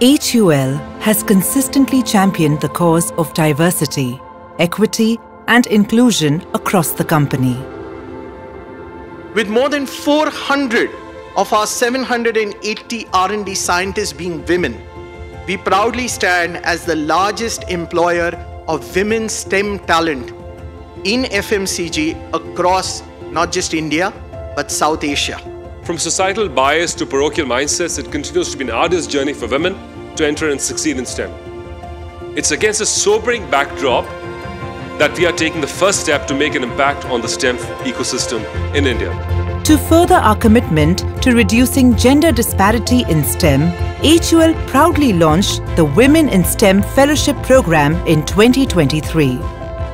HUL has consistently championed the cause of diversity, equity and inclusion across the company. With more than 400 of our 780 R&D scientists being women, we proudly stand as the largest employer of women STEM talent in FMCG across not just India, but South Asia. From societal bias to parochial mindsets, it continues to be an arduous journey for women to enter and succeed in STEM. It's against a sobering backdrop that we are taking the first step to make an impact on the STEM ecosystem in India. To further our commitment to reducing gender disparity in STEM, HUL proudly launched the Women in STEM Fellowship Program in 2023.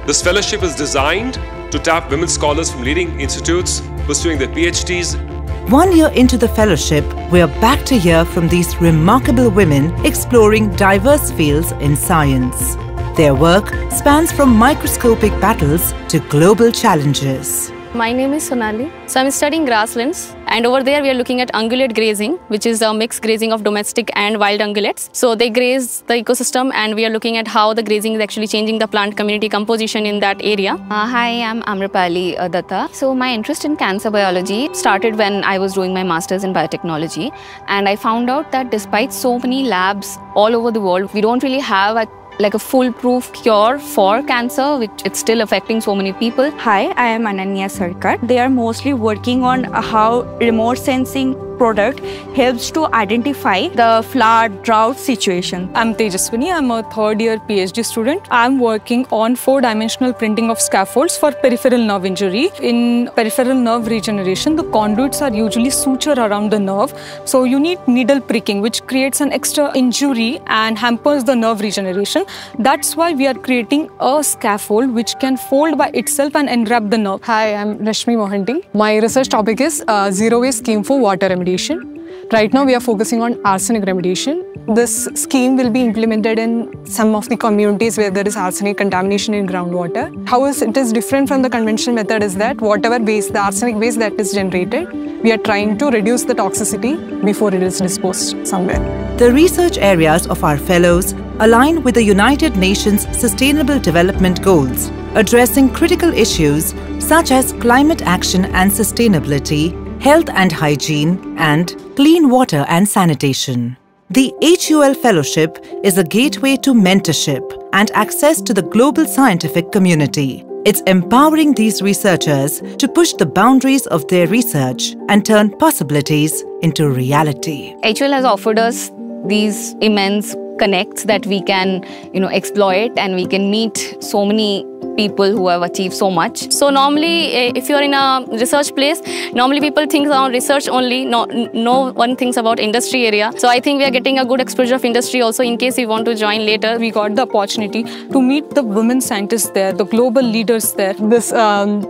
This fellowship is designed to tap women scholars from leading institutes pursuing their PhDs. One year into the fellowship, we are back to hear from these remarkable women exploring diverse fields in science. Their work spans from microscopic battles to global challenges. My name is Sonali. So I'm studying grasslands and over there we are looking at ungulate grazing which is a mixed grazing of domestic and wild ungulates. So they graze the ecosystem and we are looking at how the grazing is actually changing the plant community composition in that area. Uh, hi, I'm Amrapali uh, Datta. So my interest in cancer biology started when I was doing my master's in biotechnology and I found out that despite so many labs all over the world, we don't really have a like a foolproof cure for cancer, which it's still affecting so many people. Hi, I am Ananya Sarkar. They are mostly working on how remote sensing product helps to identify the flood drought situation. I'm Tejaswini. I'm a third year PhD student. I'm working on four dimensional printing of scaffolds for peripheral nerve injury. In peripheral nerve regeneration, the conduits are usually suture around the nerve. So you need needle pricking, which creates an extra injury and hampers the nerve regeneration. That's why we are creating a scaffold which can fold by itself and enwrap the nerve. Hi, I'm Rashmi Mohanty. My research topic is uh, zero waste scheme for water remedy remediation. Right now we are focusing on arsenic remediation. This scheme will be implemented in some of the communities where there is arsenic contamination in groundwater. How is it is different from the conventional method is that whatever waste, the arsenic waste that is generated, we are trying to reduce the toxicity before it is disposed somewhere. The research areas of our fellows align with the United Nations Sustainable Development Goals, addressing critical issues such as climate action and sustainability, health and hygiene, and clean water and sanitation. The HUL Fellowship is a gateway to mentorship and access to the global scientific community. It's empowering these researchers to push the boundaries of their research and turn possibilities into reality. HUL has offered us these immense connects that we can, you know, exploit and we can meet so many people who have achieved so much. So normally, eh, if you're in a research place, normally people think about research only, no, no one thinks about industry area. So I think we are getting a good exposure of industry also in case we want to join later. We got the opportunity to meet the women scientists there, the global leaders there. This um,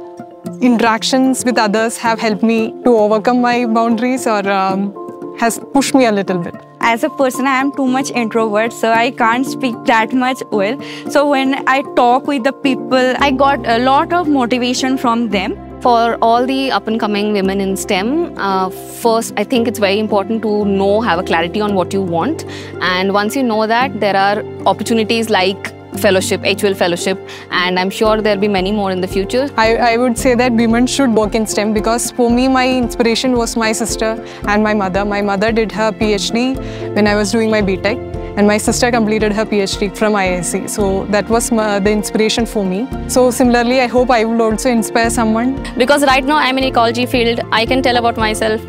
interactions with others have helped me to overcome my boundaries or um, has pushed me a little bit. As a person, I am too much introvert, so I can't speak that much well. So when I talk with the people, I got a lot of motivation from them. For all the up and coming women in STEM, uh, first, I think it's very important to know, have a clarity on what you want. And once you know that, there are opportunities like fellowship, HUL fellowship, and I'm sure there'll be many more in the future. I, I would say that women should work in STEM because for me, my inspiration was my sister and my mother. My mother did her PhD when I was doing my BTech and my sister completed her PhD from IISc. So that was my, the inspiration for me. So similarly, I hope I will also inspire someone. Because right now I'm in ecology field, I can tell about myself.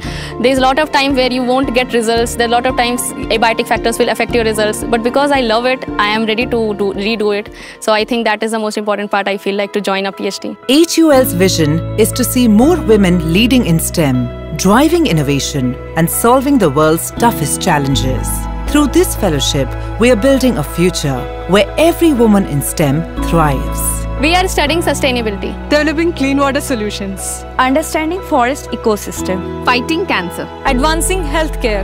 There's a lot of time where you won't get results. There are a lot of times abiotic factors will affect your results. But because I love it, I am ready to do, redo it. So I think that is the most important part I feel like to join a PhD. HUL's vision is to see more women leading in STEM, driving innovation and solving the world's toughest challenges. Through this fellowship, we are building a future where every woman in STEM thrives. We are studying sustainability, developing clean water solutions, understanding forest ecosystem, fighting cancer, advancing healthcare,